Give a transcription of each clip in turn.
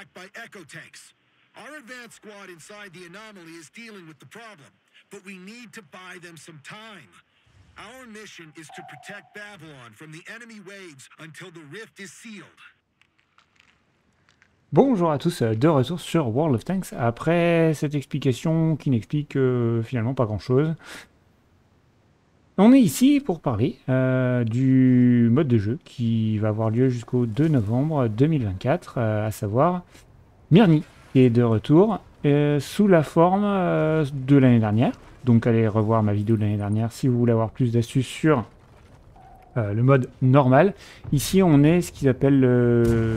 attacked by echo tanks. Our advanced squad inside the anomaly is dealing with the problem, but we need to buy them some time. Our mission is to protect Babylon from the enemy waves until the rift is sealed. Bonjour à tous, euh, de retour sur World of Tanks après cette explication qui n'explique euh, finalement pas grand chose. On est ici pour parler euh, du mode de jeu qui va avoir lieu jusqu'au 2 novembre 2024, euh, à savoir Myrni, est de retour euh, sous la forme de l'année dernière. Donc allez revoir ma vidéo de l'année dernière si vous voulez avoir plus d'astuces sur le mode normal. Ici on est ce qu'ils appellent le...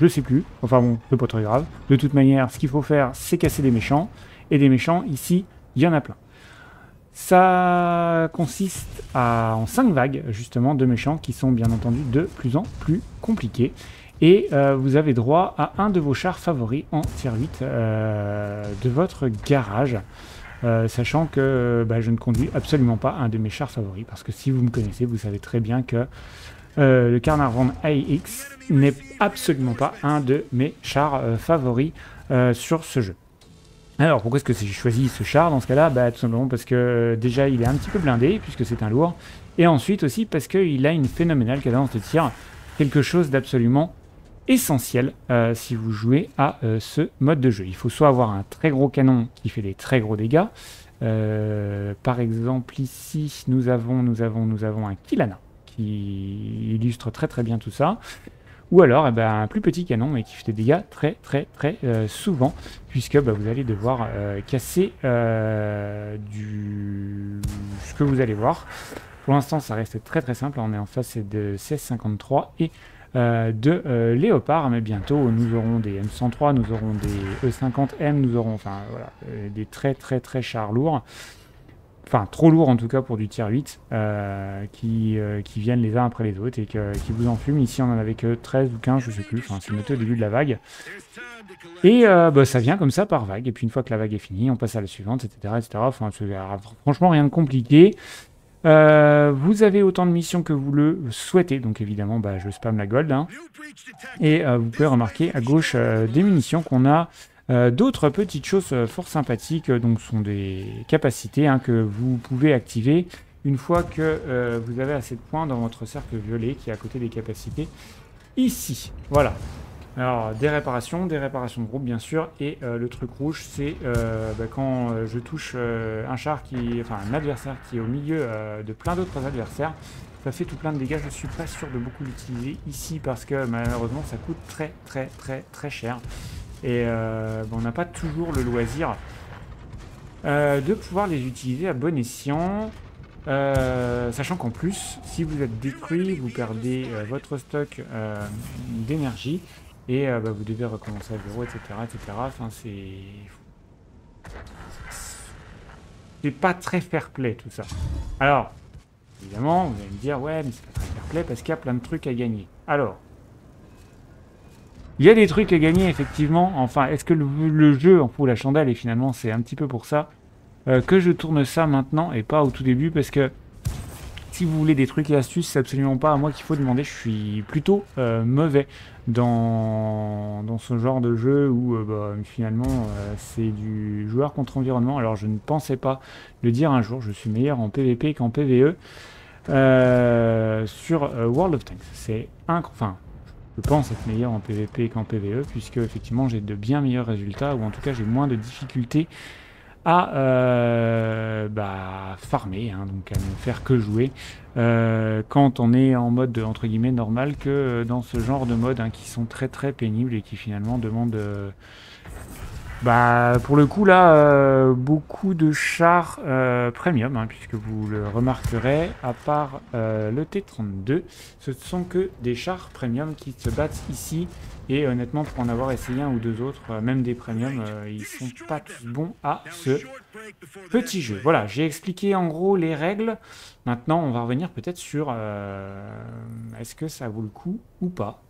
Je sais plus, enfin bon, c'est pas très grave. De toute manière, ce qu'il faut faire, c'est casser des méchants. Et des méchants, ici, il y en a plein. Ça consiste en 5 vagues, justement, de méchants qui sont bien entendu de plus en plus compliqués. Et euh, vous avez droit à un de vos chars favoris en tier 8 euh, de votre garage. Euh, sachant que bah, je ne conduis absolument pas un de mes chars favoris. Parce que si vous me connaissez, vous savez très bien que le Carnarvon AX n'est absolument pas un de mes chars favoris sur ce jeu. Alors pourquoi est-ce que j'ai choisi ce char dans ce cas-là bah, Tout simplement parce que euh, déjà il est un petit peu blindé puisque c'est un lourd. Et ensuite aussi parce qu'il a une phénoménale cadence de tir. Quelque chose d'absolument essentiel euh, si vous jouez à euh, ce mode de jeu. Il faut soit avoir un très gros canon qui fait des très gros dégâts. Par exemple ici nous avons, nous avons, nous avons un Kilana qui illustre très très bien tout ça. Ou alors eh ben, un plus petit canon mais qui fait des dégâts très très très euh, souvent puisque bah, vous allez devoir euh, casser euh, du... ce que vous allez voir. Pour l'instant ça reste très très simple, on est en face de 1653 et de Léopard, mais bientôt nous aurons des M103, nous aurons des E50M, nous aurons enfin voilà, des très très très chars lourds enfin trop lourds en tout cas pour du tier 8, euh, qui, euh, qui viennent les uns après les autres et qui vous enfument. Ici on en avait que 13 ou 15, je sais plus, enfin c'est noté au début de la vague. Et euh, bah, ça vient comme ça par vague, et puis une fois que la vague est finie, on passe à la suivante, etc. etc. Franchement rien de compliqué. Vous avez autant de missions que vous le souhaitez, donc évidemment bah, je spam la gold. hein. Et vous pouvez remarquer à gauche des munitions qu'on a euh, d'autres petites choses euh, fort sympathiques, euh, donc sont des capacités hein, que vous pouvez activer une fois que vous avez assez de points dans votre cercle violet qui est à côté des capacités ici. Voilà. Alors des réparations, des réparations de groupe bien sûr, et le truc rouge c'est bah, quand je touche un char qui, enfin un adversaire qui est au milieu de plein d'autres adversaires, ça fait tout plein de dégâts. Je suis pas sûr de beaucoup l'utiliser ici parce que malheureusement ça coûte très très très très cher. Et euh, bon, on n'a pas toujours le loisir euh, de pouvoir les utiliser à bon escient. Euh, sachant qu'en plus, si vous êtes détruit, vous perdez euh, votre stock d'énergie et bah, vous devez recommencer à zéro, etc. etc. Enfin, c'est. C'est pas très fair play tout ça. Alors, évidemment, vous allez me dire, ouais, mais c'est pas très fair play parce qu'il y a plein de trucs à gagner. Alors, il y a des trucs à gagner, effectivement. Enfin, est-ce que le, jeu en fout la chandelle Et finalement, c'est un petit peu pour ça euh, que je tourne ça maintenant et pas au tout début parce que si vous voulez des trucs et astuces, c'est absolument pas à moi qu'il faut demander. Je suis plutôt euh, mauvais dans, ce genre de jeu où euh, bah, finalement c'est du joueur contre environnement. Alors je ne pensais pas le dire un jour. Je suis meilleur en PvP qu'en PvE sur World of Tanks. C'est inc- enfin je pense être meilleur en PvP qu'en PvE, puisque effectivement j'ai de bien meilleurs résultats, ou en tout cas j'ai moins de difficultés à euh, bah, farmer, hein, donc à ne faire que jouer, euh, quand on est en mode entre guillemets normal, que euh, dans ce genre de mode hein, qui sont très très pénibles et qui finalement demandent bah, pour le coup là, euh, beaucoup de chars euh, premium, hein, puisque vous le remarquerez, à part euh, le T32, ce sont que des chars premium qui se battent ici. Et honnêtement, pour en avoir essayé un ou deux autres, euh, même des premiums, euh, ils sont pas tous bons à ce petit jeu. Voilà, j'ai expliqué en gros les règles. Maintenant, on va revenir peut-être sur euh, est-ce que ça vaut le coup ou pas.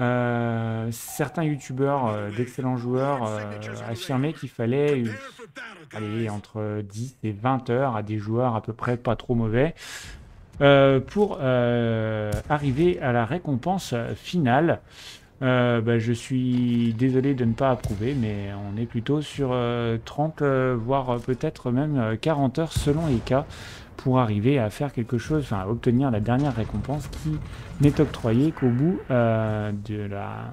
Euh, certains youtubeurs, euh, d'excellents joueurs, euh, affirmaient qu'il fallait aller entre 10 et 20 heures à des joueurs à peu près pas trop mauvais. pour arriver à la récompense finale. Bah, je suis désolé de ne pas approuver, mais on est plutôt sur 30, voire peut-être même 40 heures selon les cas pour arriver à faire quelque chose, enfin à obtenir la dernière récompense qui n'est octroyée qu'au bout euh, de la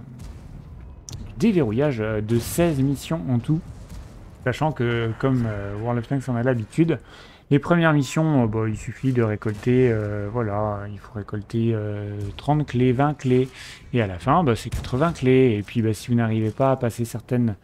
déverrouillage euh, de 16 missions en tout. Sachant que, comme euh, World of Tanks en a l'habitude, les premières missions, bah, il suffit de récolter, voilà, il faut récolter 30 clés, 20 clés, et à la fin, bah, c'est 80 clés. Et puis, bah, si vous n'arrivez pas à passer certaines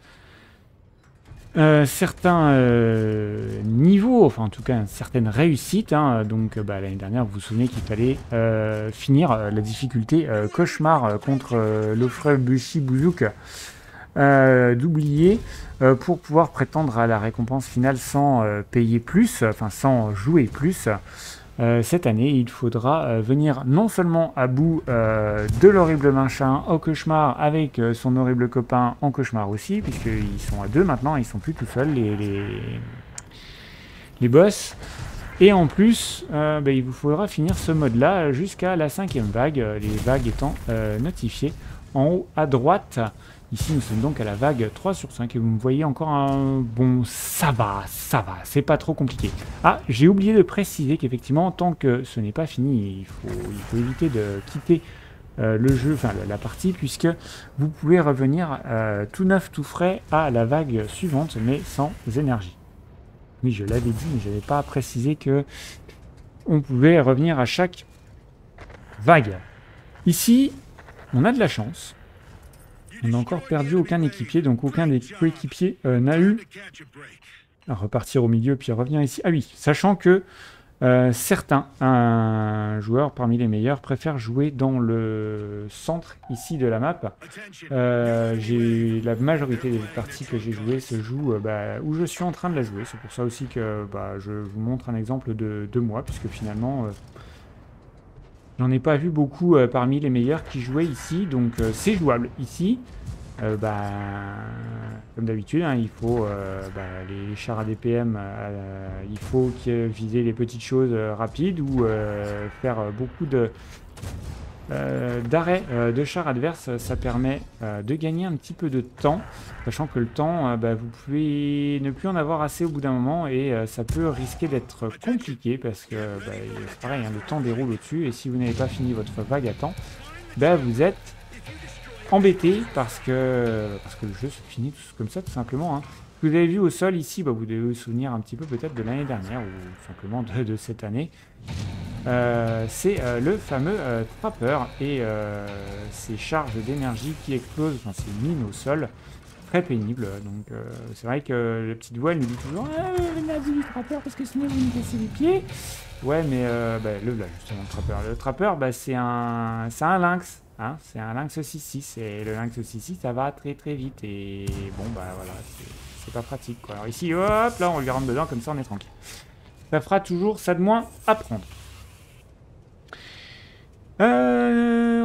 euh, certains euh, niveaux, enfin en tout cas une certaine réussite. Hein. donc bah, l'année dernière, vous vous souvenez qu'il fallait euh, finir la difficulté cauchemar contre l'offre Bushi Bouzouk d'oublier pour pouvoir prétendre à la récompense finale sans payer plus, enfin sans jouer plus. Euh, cette année, il faudra euh, venir non seulement à bout euh, de l'horrible machin au cauchemar avec son horrible copain en cauchemar aussi, puisqu'ils sont à deux maintenant, ils sont plus tout seuls, les, les, boss. Et en plus, bah, il vous faudra finir ce mode-là jusqu'à la cinquième vague, les vagues étant notifiées en haut à droite. Ici, nous sommes donc à la vague 3 sur 5 et vous me voyez encore un... Bon, ça va, ça va, c'est pas trop compliqué. Ah, j'ai oublié de préciser qu'effectivement, tant que ce n'est pas fini, il faut, éviter de quitter euh, le jeu, enfin la, partie, puisque vous pouvez revenir euh, tout neuf, tout frais à la vague suivante, mais sans énergie. Oui, je l'avais dit, mais je n'avais pas précisé que on pouvait revenir à chaque vague. Ici, on a de la chance on n'a encore perdu aucun équipier, donc aucun des coéquipiers euh, n'a eu à repartir au milieu puis revenir ici. Ah oui, sachant que euh, certains un joueurs parmi les meilleurs préfèrent jouer dans le centre ici de la map. Euh, la majorité des parties que j'ai jouées se jouent bah, où je suis en train de la jouer. C'est pour ça aussi que bah, je vous montre un exemple de, de moi, puisque finalement J'en ai pas vu beaucoup euh, parmi les meilleurs qui jouaient ici, donc euh, c'est jouable. Ici, euh, bah, comme d'habitude, hein, il faut bah, les chars à DPM, il faut viser les petites choses rapides ou faire beaucoup de euh, d'arrêt euh, de char adverse, ça permet euh, de gagner un petit peu de temps, sachant que le temps, bah, vous pouvez ne plus en avoir assez au bout d'un moment et ça peut risquer d'être compliqué parce que bah, pareil, hein, le temps déroule au-dessus et si vous n'avez pas fini votre vague à temps, bah, vous êtes embêté parce que, parce que le jeu se finit comme ça tout simplement. Hein. Vous avez vu au sol ici, bah, vous devez vous souvenir un petit peu peut-être de l'année dernière ou simplement de cette année. Euh, c'est euh, le fameux euh, trapper et ces charges d'énergie qui explosent, enfin ces mines au sol, très pénible. Donc c'est vrai que la petite voix elle nous dit toujours ah, du trapper parce que sinon vous me cassez les pieds. Ouais mais bah, le là justement le. Le trapper bah, c'est un un lynx. Hein, c'est un lynx 6-6 et le lynx 6-6 ça va très très vite et bon bah voilà c'est pas pratique. Alors ici hop là on lui rentre dedans comme ça on est tranquille. Ça fera toujours ça de moins à prendre. Euh,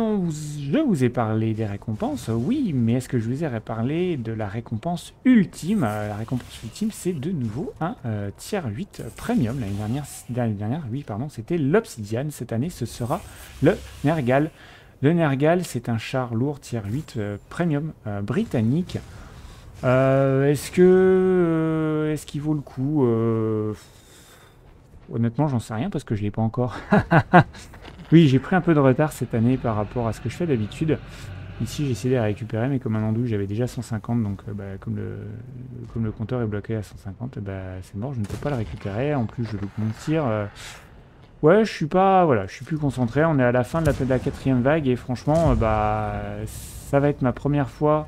je vous ai parlé des récompenses, oui, mais est-ce que je vous ai parlé de la récompense ultime? La récompense ultime, c'est de nouveau un euh, tier 8 premium. L'année dernière, l'année dernière, oui, pardon, c'était l'Obsidian. Cette année, ce sera le Nergal. Le Nergal, c'est un char lourd tier 8 euh, premium britannique. est-ce que est-ce qu'il vaut le coup? Honnêtement, j'en sais rien parce que je l'ai pas encore. Oui, j'ai pris un peu de retard cette année par rapport à ce que je fais d'habitude. Ici, j'ai essayé de récupérer, mais comme un andouille, j'avais déjà 150, donc euh, bah, comme, le, compteur est bloqué à 150, bah, c'est mort, je ne peux pas le récupérer. En plus, je loupe mon tir. Euh. Ouais, je suis pas, voilà, je suis plus concentré. On est à la fin de la, de la quatrième vague et franchement, euh, bah, ça va être ma première fois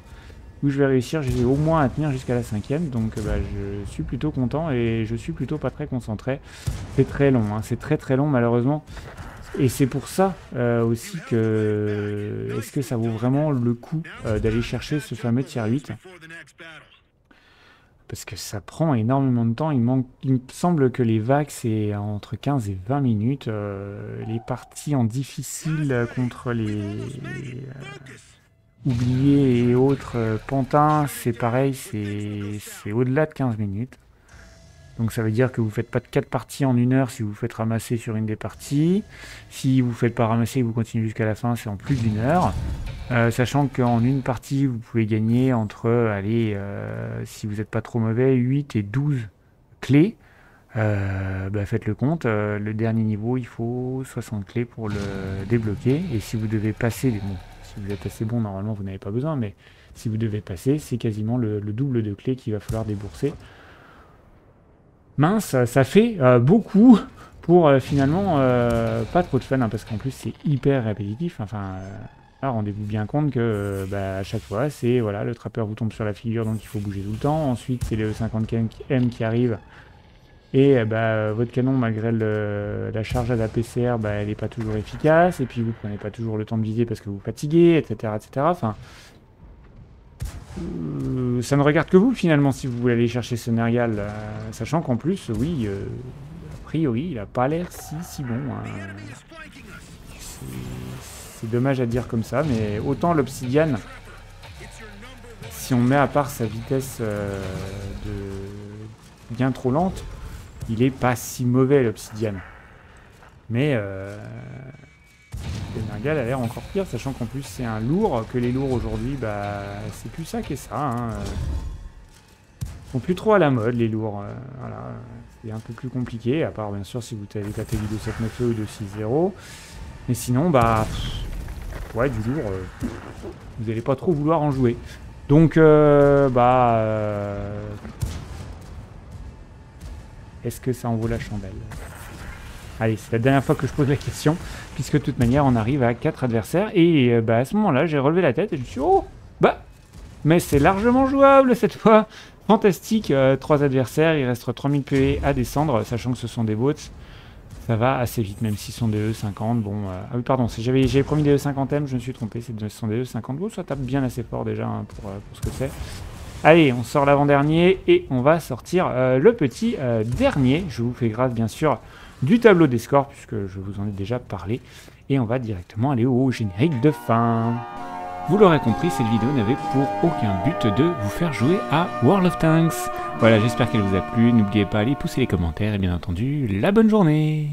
où je vais réussir. J'ai au moins à tenir jusqu'à la cinquième, donc bah, je suis plutôt content et je suis plutôt pas très concentré. C'est très long, hein. c'est très très long malheureusement. Et c'est pour ça euh, aussi que est-ce que ça vaut vraiment le coup euh, d'aller chercher ce fameux tier 8 Parce que ça prend énormément de temps. Il, manque, il me semble que les vagues, c'est entre 15 et 20 minutes. Euh, les parties en difficile contre les oubliés et autres pantins, c'est pareil, c'est au-delà de 15 minutes. Donc ça veut dire que vous ne faites pas de 4 parties en une heure si vous faites ramasser sur une des parties. Si vous ne faites pas ramasser et vous continuez jusqu'à la fin, c'est en plus d'une heure. Euh, sachant qu'en une partie, vous pouvez gagner entre, allez, euh, si vous n'êtes pas trop mauvais, 8 et 12 clés. Euh, bah, faites le compte, le dernier niveau, il faut 60 clés pour le débloquer. Et si vous devez passer, bon, si vous êtes assez bon, normalement, vous n'avez pas besoin, mais si vous devez passer, c'est quasiment le, double de clés qu'il va falloir débourser. Mince, ça fait beaucoup pour finalement pas trop de fun, hein, parce qu'en plus c'est hyper répétitif. Enfin, rendez-vous bien compte que euh, bah, à chaque fois, c'est voilà, le trappeur vous tombe sur la figure, donc il faut bouger tout le temps. Ensuite, c'est le 50M qui arrive. Et euh, bah, votre canon, malgré la charge à la PCR, bah, elle n'est pas toujours efficace. Et puis vous prenez pas toujours le temps de viser parce que vous fatiguez, etc. etc. euh, ça ne regarde que vous finalement si vous voulez aller chercher ce Nergal. sachant qu'en plus, oui, a priori, il a pas l'air si, si bon. Hein. C'est dommage à dire comme ça, mais autant l'obsidiane, si on met à part sa vitesse euh, de bien trop lente, il est pas si mauvais l'obsidiane. Mais euh, le Nergal a l'air encore pire, sachant qu'en plus c'est un lourd, que les lourds aujourd'hui, bah, c'est plus ça que ça. Hein. Ils sont plus trop à la mode les lourds. Euh, voilà. C'est un peu plus compliqué, à part bien sûr si vous avez tapé de 7 ou de 6-0. Mais sinon, bah, ouais, du lourd, euh, vous n'allez pas trop vouloir en jouer. Donc, euh, bah... Euh, est-ce que ça en vaut la chandelle? Allez, c'est la dernière fois que je pose la question, puisque de toute manière, on arrive à 4 adversaires. Et bah, à ce moment-là, j'ai relevé la tête et je me suis dit, oh, bah, mais c'est largement jouable cette fois. Fantastique, 3 adversaires, il reste 3000 PV à descendre, sachant que ce sont des bots. Ça va assez vite, même s'ils sont des E50. Bon, euh, ah oui, pardon, j'avais promis des E50M, je me suis trompé, ce sont des E50. Bon, ça tape bien assez fort déjà hein, pour, euh, pour, ce que c'est. Allez, on sort l'avant-dernier et on va sortir euh, le petit dernier. Je vous fais grâce, bien sûr, du tableau des scores, puisque je vous en ai déjà parlé. Et on va directement aller au générique de fin. Vous l'aurez compris, cette vidéo n'avait pour aucun but de vous faire jouer à World of Tanks. Voilà, j'espère qu'elle vous a plu. N'oubliez pas d'aller pousser les commentaires et bien entendu, la bonne journée